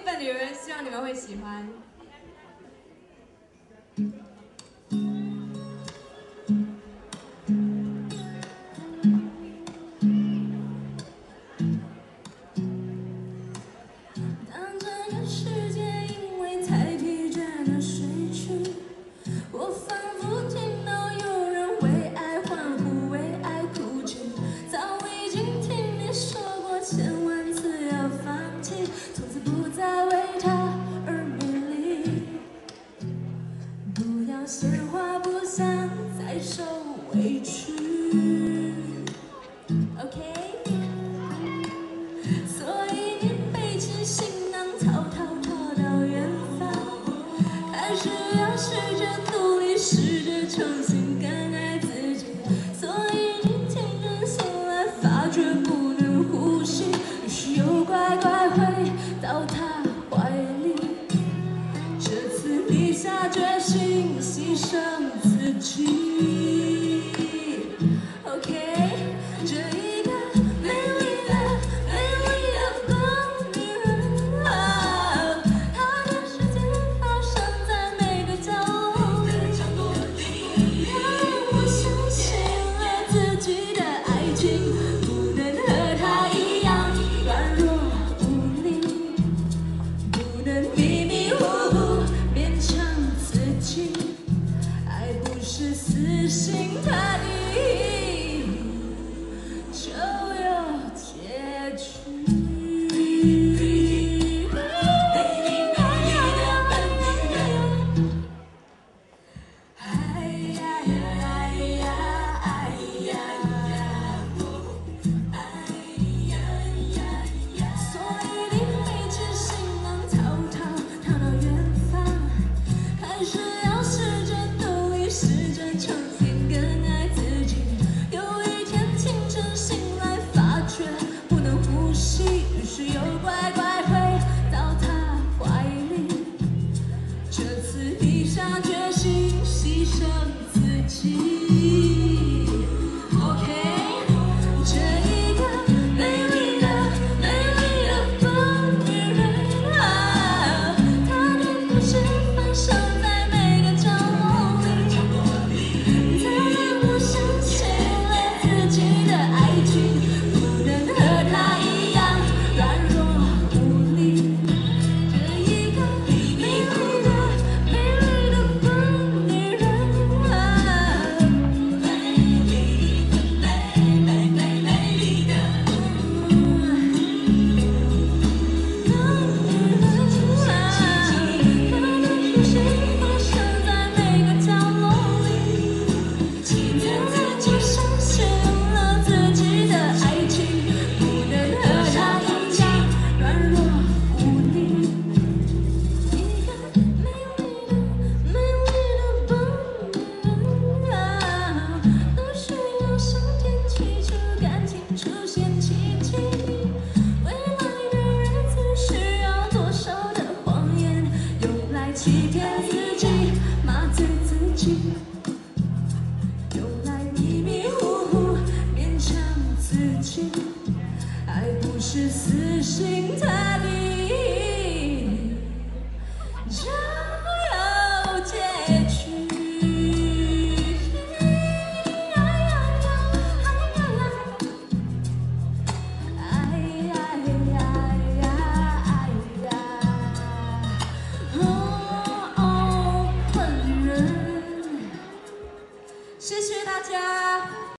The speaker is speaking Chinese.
一本女人，希望你们会喜欢。只要试着努力，试着重新更爱自己。所以你听着醒来，发觉不能呼吸，于是又乖乖回到他怀里。这次你下决心。牺牲自己